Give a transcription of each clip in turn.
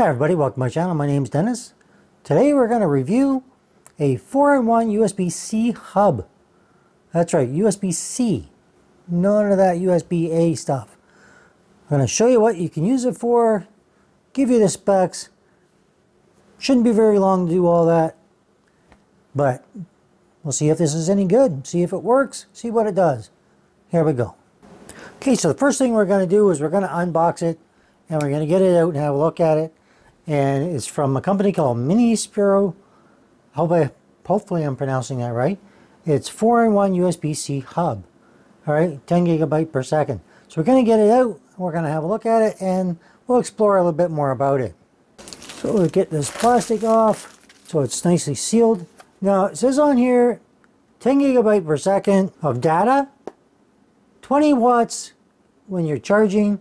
Hi everybody, welcome to my channel. My name is Dennis. Today we're going to review a 4-in-1 USB-C hub. That's right, USB-C. None of that USB-A stuff. I'm going to show you what you can use it for, give you the specs. Shouldn't be very long to do all that, but we'll see if this is any good, see if it works, see what it does. Here we go. Okay, so the first thing we're going to do is we're going to unbox it and we're going to get it out and have a look at it. And it's from a company called Minisopuru. Hope I, hopefully I'm pronouncing that right. It's 4-in-1 USB-C hub. All right, 10 gigabyte per second. So we're going to get it out, we're going to have a look at it, and we'll explore a little bit more about it. So we'll get this plastic off so it's nicely sealed. Now it says on here 10 gigabyte per second of data, 20 watts when you're charging,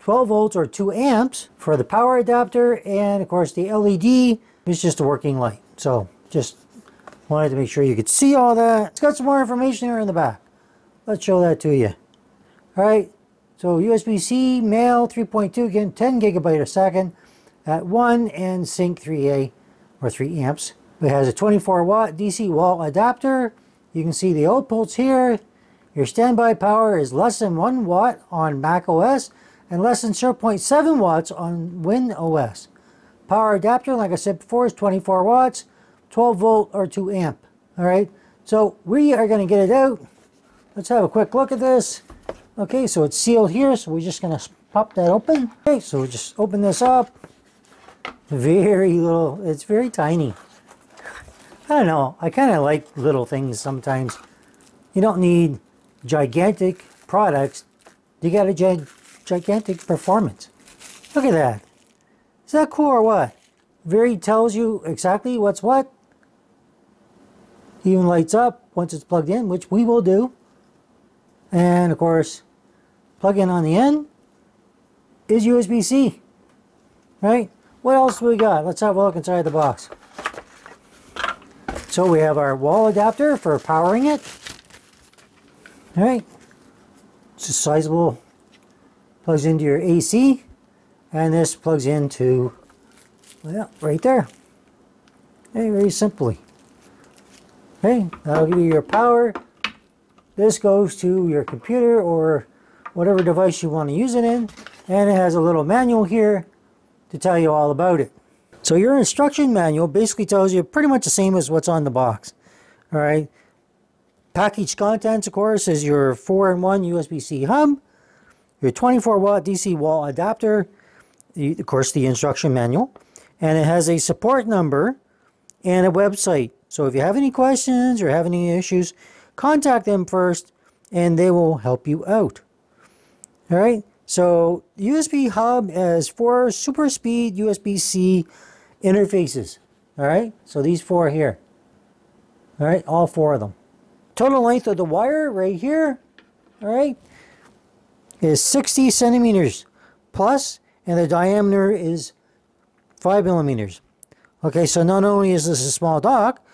12 volts or 2 amps for the power adapter, and of course the LED is just a working light. So just wanted to make sure you could see all that. It's got some more information here in the back. Let's show that to you. All right, so USB-C, male 3.2, again 10 gigabyte a second at 1 and sync 3A or 3 amps. It has a 24 watt DC wall adapter. You can see the outputs here. Your standby power is less than 1 watt on Mac OS and less than 0.7 watts on Win OS. Power adapter, like I said before, is 24 watts, 12 volt or 2 amp. All right, so we are going to get it out Let's have a quick look at this. Okay, so it's sealed here, so we're just going to pop that open. Okay, so just open this up. Very little, it's very tiny. I don't know, I kind of like little things sometimes. You don't need gigantic products to get a gigantic performance. Look at that. Is that cool or what? Very tells you exactly what's what. Even lights up once it's plugged in, which we will do. And of course, plug in on the end is USB-C, right? What else do we got? Let's have a look inside the box. So we have our wall adapter for powering it. All right, it's a sizable, plugs into your AC, and this plugs into, well, right there. Very, very simply. Okay, that'll give you your power, this goes to your computer or whatever device you want to use it in. And it has a little manual here to tell you all about it. So your instruction manual basically tells you pretty much the same as what's on the box. All right. Package contents, of course, is your 4-in-1 USB-C hub, your 24 watt DC wall adapter, of course, the instruction manual, and it has a support number and a website. So if you have any questions or have any issues, contact them first and they will help you out. All right. So USB hub has four super speed USB-C interfaces. All right. So these four here. All right. All four of them. Total length of the wire right here. All right. Is 60 centimeters plus and the diameter is 5 millimeters. Okay, so not only is this a small dock,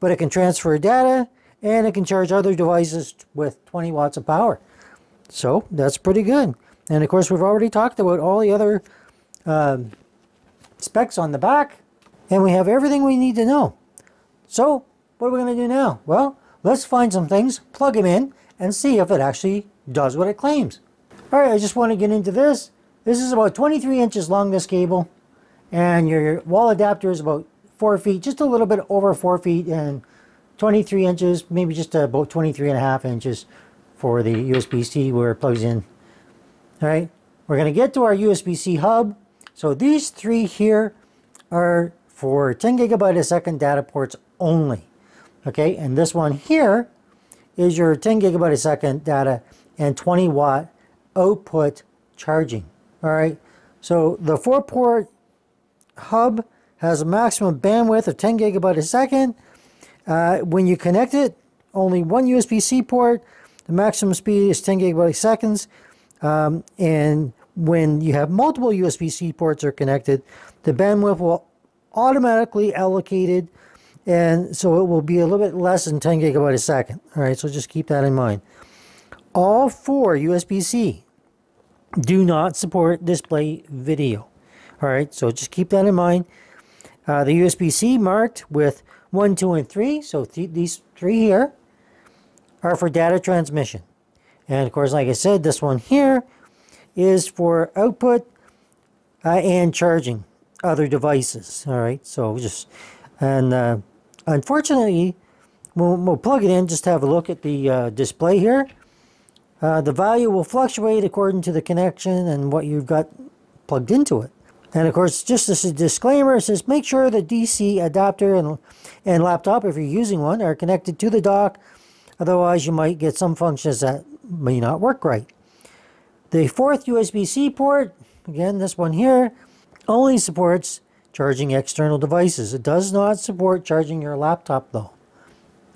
but it can transfer data and it can charge other devices with 20 watts of power. So that's pretty good. And of course, we've already talked about all the other um, specs on the back, and we have everything we need to know. So what are we going to do now? Well, let's find some things, plug them in, and see if it actually does what it claims. All right, I just want to get into this. This is about 23 inches long, this cable, and your wall adapter is about four feet, just a little bit over four feet, and 23 inches, maybe just about 23 and a half inches for the USB-C where it plugs in. All right, we're going to get to our USB-C hub. So these three here are for 10 gigabyte a second data ports only. Okay, and this one here is your 10 gigabyte a second data and 20 watt output charging. All right, so the four port hub has a maximum bandwidth of 10 gigabyte a second uh, when you connect it, only one USB-C port, the maximum speed is 10 gigabyte seconds. Um, and when you have multiple USB-C ports are connected, the bandwidth will automatically allocated and so it will be a little bit less than 10 gigabyte a second. All right, so just keep that in mind. All four USB-C do not support display video. All right, so just keep that in mind. Uh, the USB-C marked with 1, 2, and 3, so th these three here are for data transmission. And of course, like I said, this one here is for output uh, and charging other devices. All right, so just, and uh, unfortunately, we'll, we'll plug it in, just have a look at the uh, display here. Uh, the value will fluctuate according to the connection and what you've got plugged into it. And of course, just as a disclaimer, it says make sure the DC adapter and, and laptop, if you're using one, are connected to the dock. Otherwise, you might get some functions that may not work right. The fourth USB-C port, again, this one here, only supports charging external devices. It does not support charging your laptop though.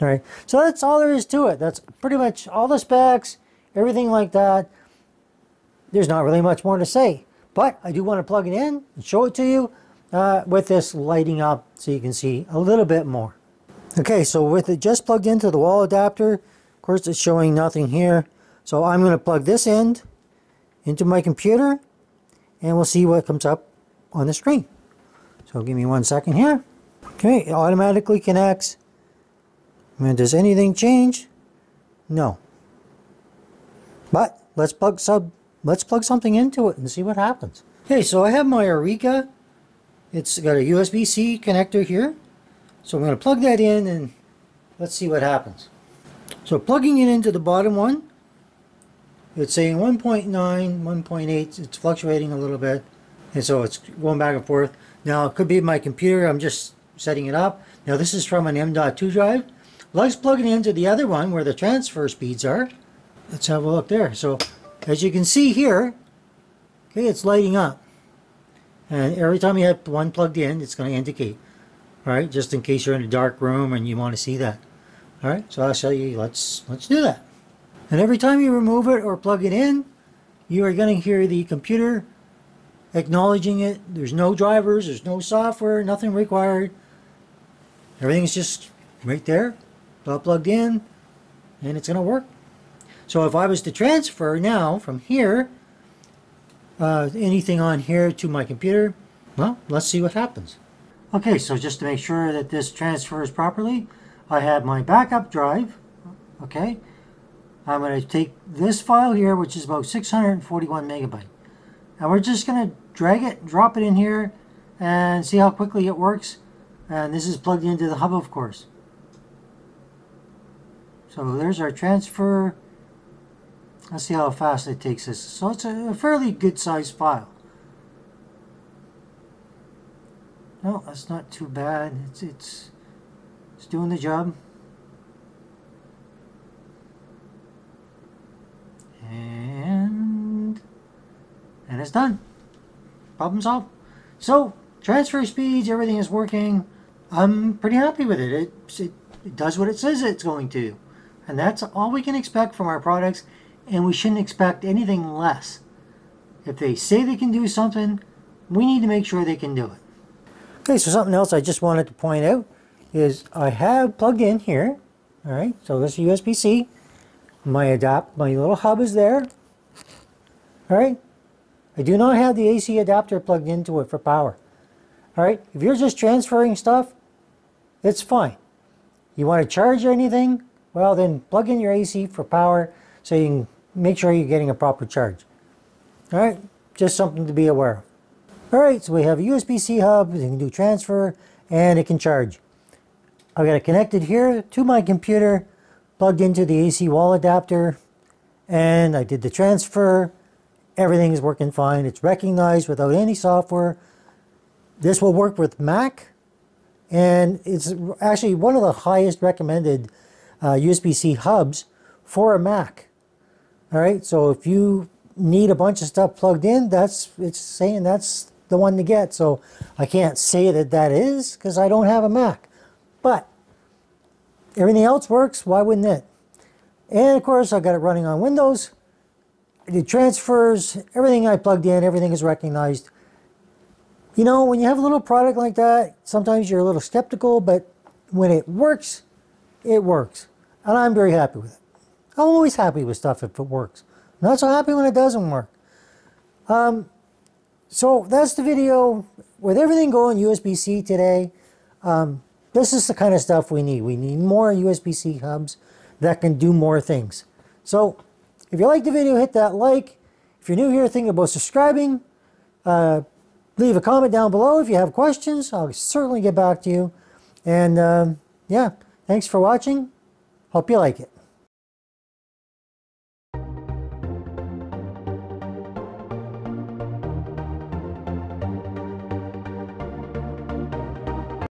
All right, so that's all there is to it. That's pretty much all the specs, everything like that. There's not really much more to say. But I do want to plug it in and show it to you uh, with this lighting up so you can see a little bit more. Okay, so with it just plugged into the wall adapter, of course it's showing nothing here. So I'm going to plug this end into my computer and we'll see what comes up on the screen. So give me one second here. Okay, it automatically connects. And does anything change? No. But let's plug sub let's plug something into it and see what happens. Okay, so I have my ORICO. It's got a USB-C connector here. So I'm going to plug that in and let's see what happens. So plugging it into the bottom one, it's saying 1.9, 1.8, it's fluctuating a little bit. And so it's going back and forth. Now it could be my computer, I'm just setting it up. Now this is from an M.2 drive. Let's plug it into the other one where the transfer speeds are. Let's have a look there. So as you can see here, okay, it's lighting up. And every time you have one plugged in, it's going to indicate. All right, just in case you're in a dark room and you want to see that. All right, so I'll show you. Let's let's do that. And every time you remove it or plug it in, you are going to hear the computer acknowledging it. There's no drivers, there's no software, nothing required. Everything's just right there, all plugged in, and it's going to work. So if I was to transfer now from here, uh, anything on here to my computer, well, let's see what happens. Okay, so just to make sure that this transfers properly, I have my backup drive, okay? I'm going to take this file here, which is about 641 megabyte. And we're just going to drag it, drop it in here, and see how quickly it works. And this is plugged into the hub, of course. So there's our transfer. Let's see how fast it takes us. So it's a fairly good sized file. No, that's not too bad. It's it's it's doing the job. And and it's done. Problem solved. So transfer speeds, everything is working. I'm pretty happy with it. It, it, it does what it says it's going to. And that's all we can expect from our products and we shouldn't expect anything less. If they say they can do something, we need to make sure they can do it. Okay, so something else I just wanted to point out is I have plugged in here. All right, so this is USB-C. My adapt, my little hub is there. All right, I do not have the AC adapter plugged into it for power. All right, if you're just transferring stuff, it's fine. You want to charge anything? Well, then plug in your AC for power so you can make sure you're getting a proper charge. All right, just something to be aware of. All right, so we have a USB-C hub, it can do transfer, and it can charge. I've got it connected here to my computer, plugged into the AC wall adapter, and I did the transfer. Everything is working fine. It's recognized without any software. This will work with Mac, and it's actually one of the highest recommended uh, USB-C hubs for a Mac. All right, so if you need a bunch of stuff plugged in, that's it's saying that's the one to get. So I can't say that that is because I don't have a Mac. But everything else works, why wouldn't it? And of course, I got it running on Windows. It transfers, everything I plugged in, everything is recognized. You know, when you have a little product like that, sometimes you're a little skeptical, but when it works, it works. And I'm very happy with it. I'm always happy with stuff if it works. Not so happy when it doesn't work. Um, so that's the video. With everything going USB-C today, um, this is the kind of stuff we need. We need more USB-C hubs that can do more things. So if you like the video, hit that like. If you're new here thinking about subscribing, uh, leave a comment down below. If you have questions, I'll certainly get back to you. And um, yeah, thanks for watching. Hope you like it.